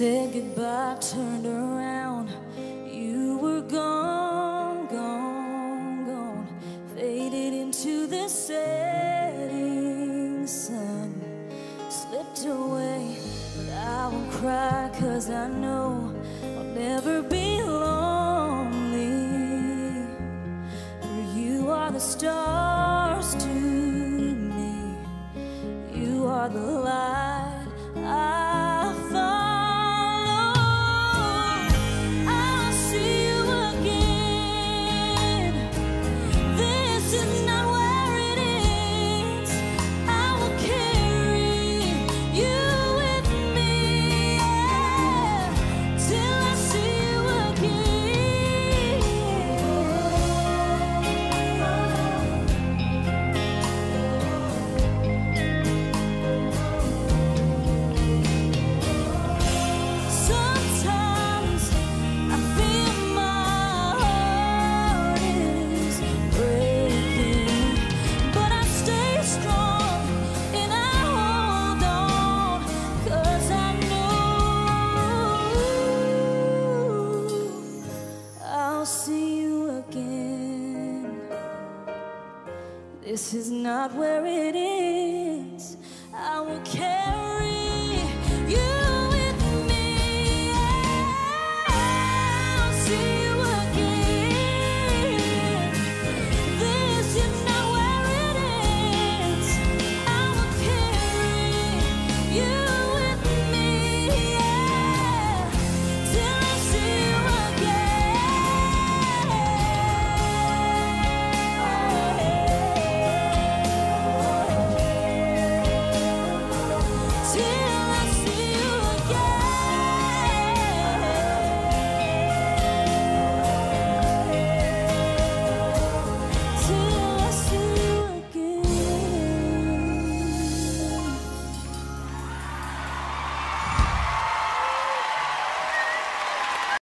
said goodbye, turned around. You were gone, gone, gone. Faded into the setting sun. Slipped away, but I won't cry, cause I know I'll never be lonely. For you are the stars I'll see you again. This is not where it ends. I will carry